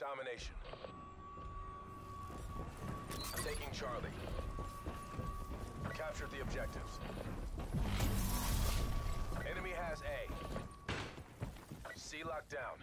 Domination. Taking Charlie. Captured the objectives. Enemy has A. C locked down.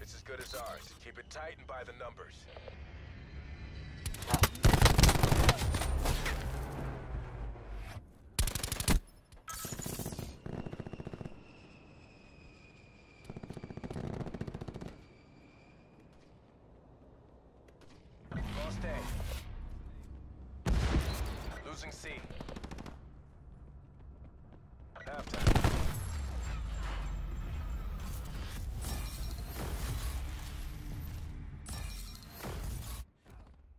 It's as good as ours. Keep it tight and by the numbers. Losing C. Halftime.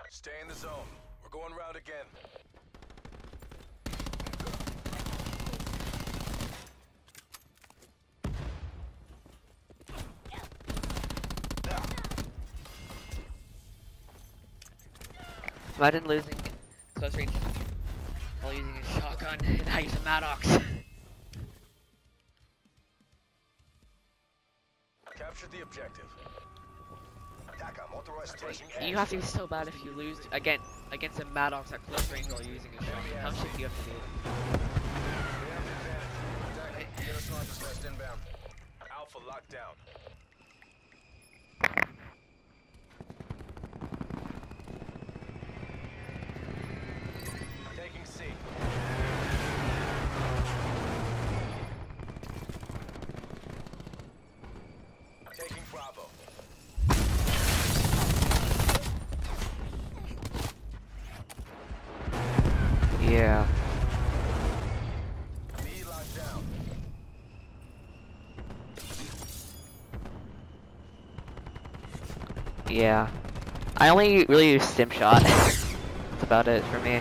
Stay in the zone. We're going round again. Imagine losing close range while using a shotgun and I use a Maddox. Capture the objective. You have to be so bad if you lose again against a Maddox at close range while using a shotgun. How shit do you have to do? Get us on this last inbound. Alpha Alpha Yeah. Yeah. I only really use stim shot. That's about it for me.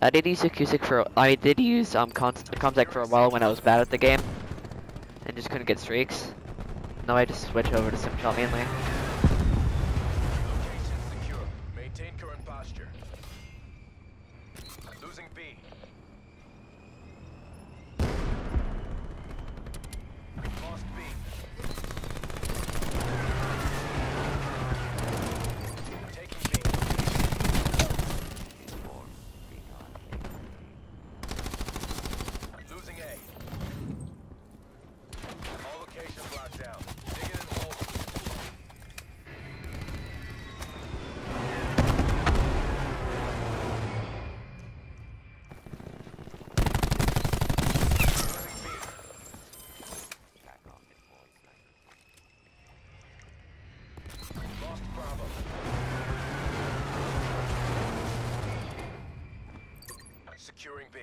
I did use acoustic for I did use um Con Comsec for a while when I was bad at the game and just couldn't get streaks. Now I just switch over to stim shot mainly. Bravo. Securing B.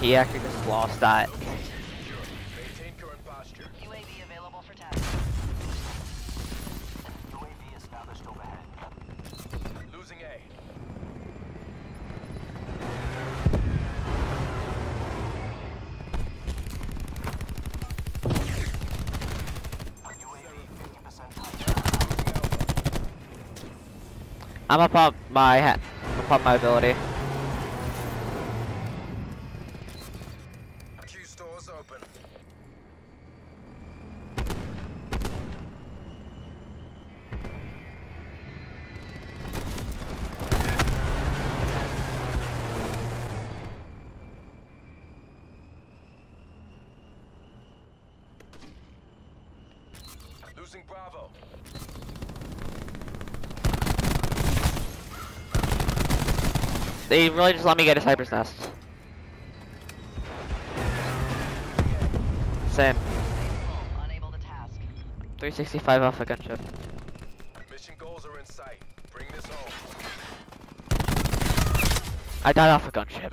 He actually just lost that. I'm up on my up on my ability. Losing Bravo. They really just let me get a Sniper's Nest. Same. Unable to task. 365 off a gunship. Mission goals are in sight. Bring this home. I died off a gunship.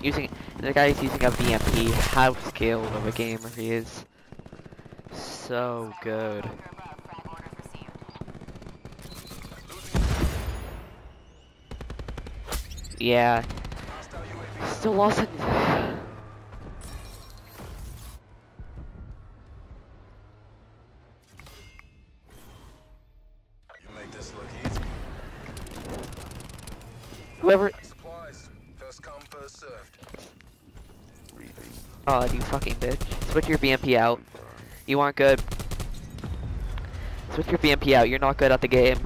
Using the guy is using a VMP. How skilled of a gamer he is. So good. Yeah. Still lost it. Whoever. Supplies. First come, first served. Oh, you fucking bitch. Switch your VMP out. You aren't good. Switch your VMP out. You're not good at the game.